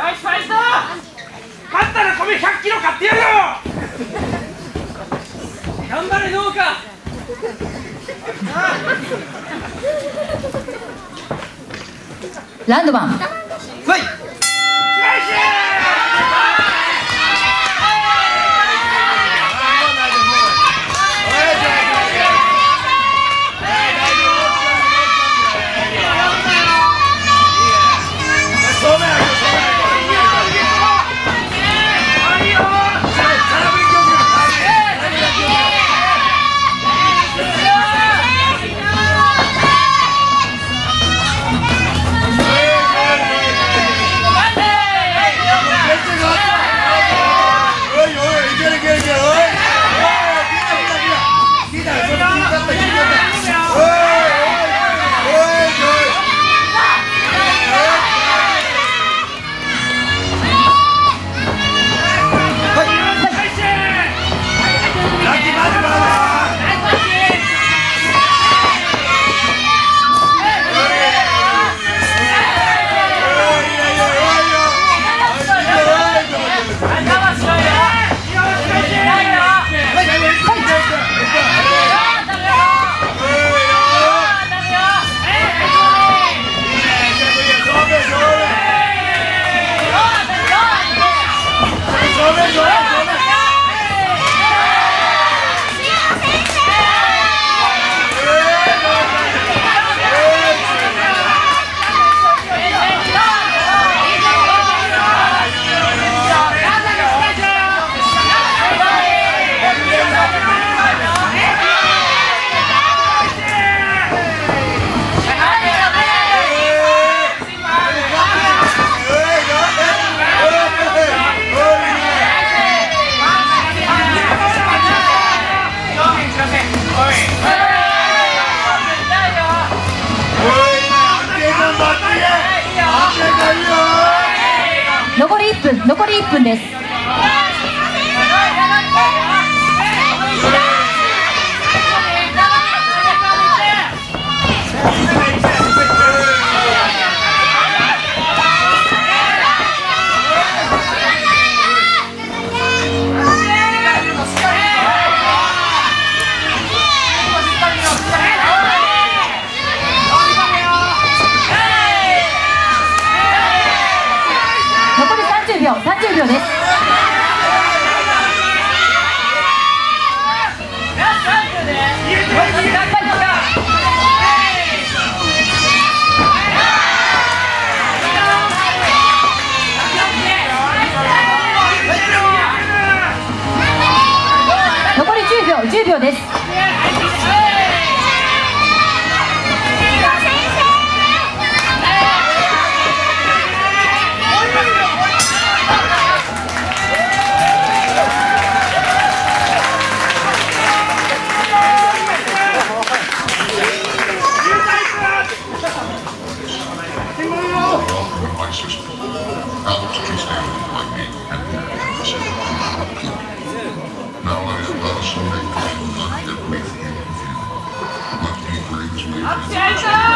ナイスファイト勝ったら米100キロ買ってやるよ!頑張れ農家!ランドマン。はいです。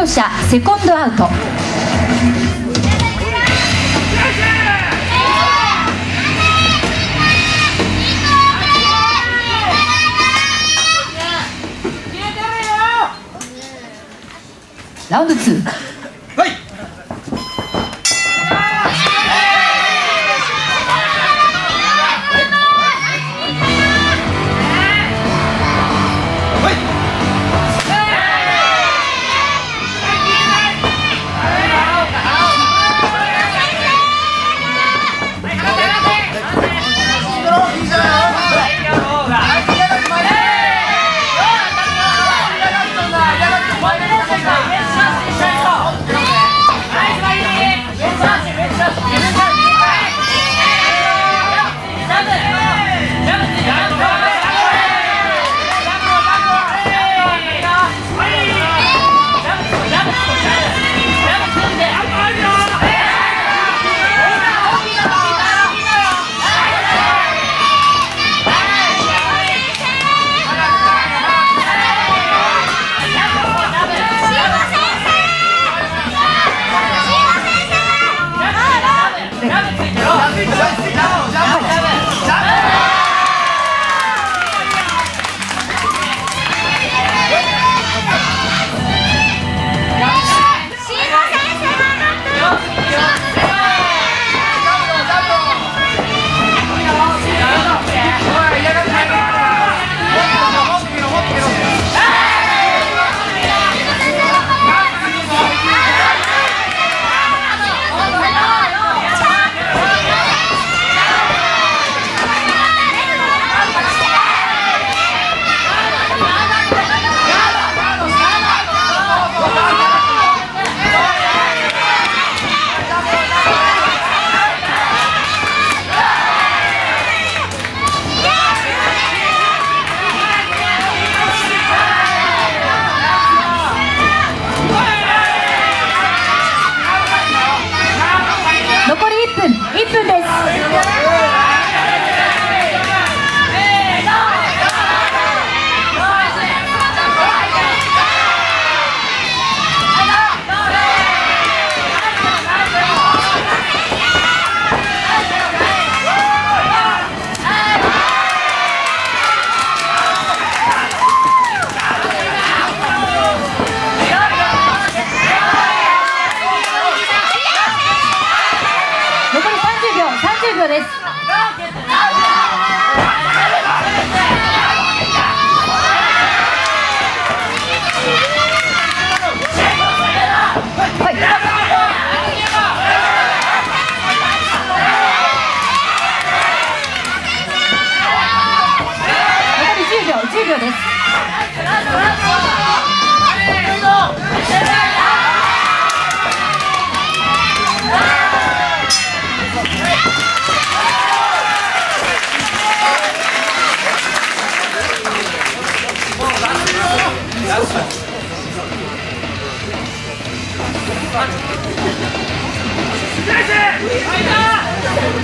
両者セコンドアウト。ラウンド2秒です。残り10秒10秒です両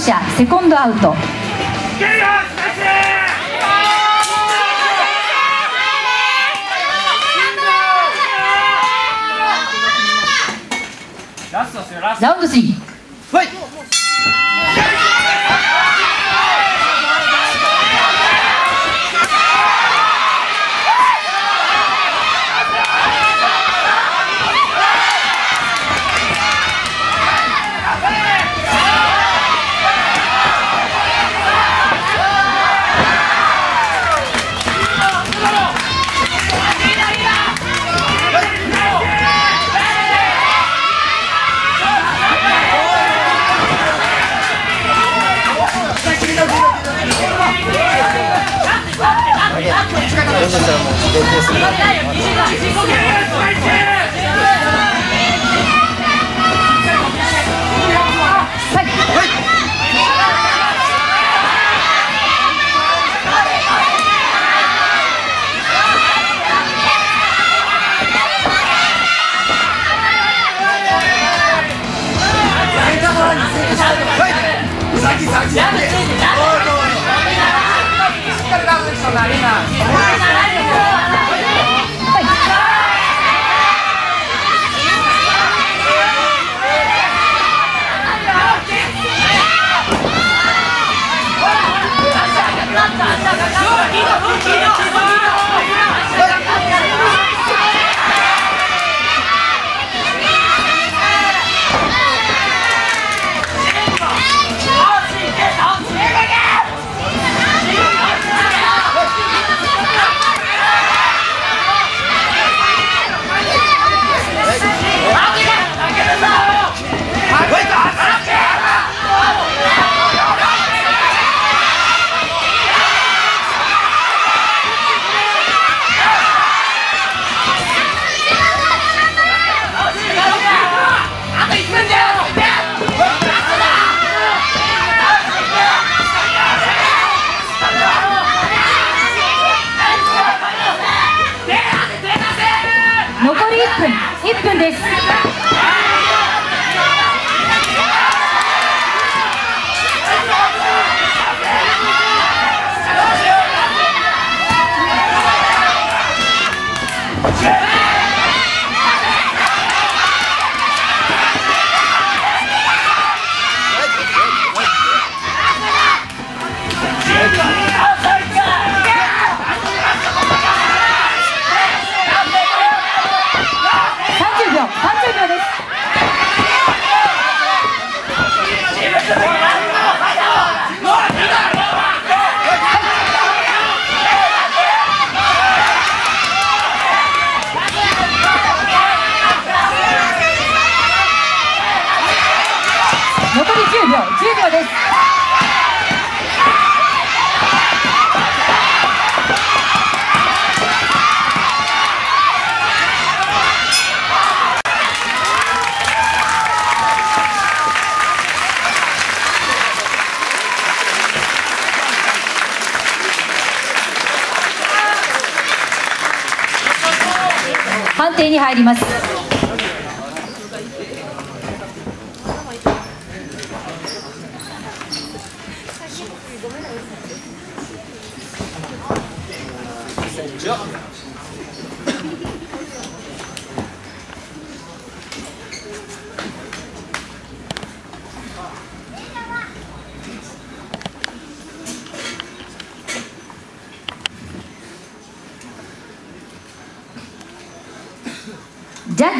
者セコンドアウト。いけるよスマッシュラストですよラスト。ラウンド3ファ30定に入ります。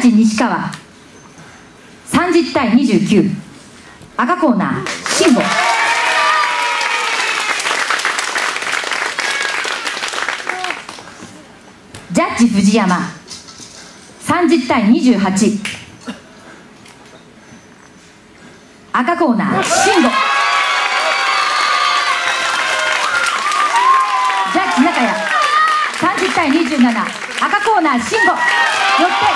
ッジ西川30対29赤コーナー辛坊ジャッジ藤山30対28赤コーナー辛坊ジャッジ中谷30対27赤コーナー辛坊よって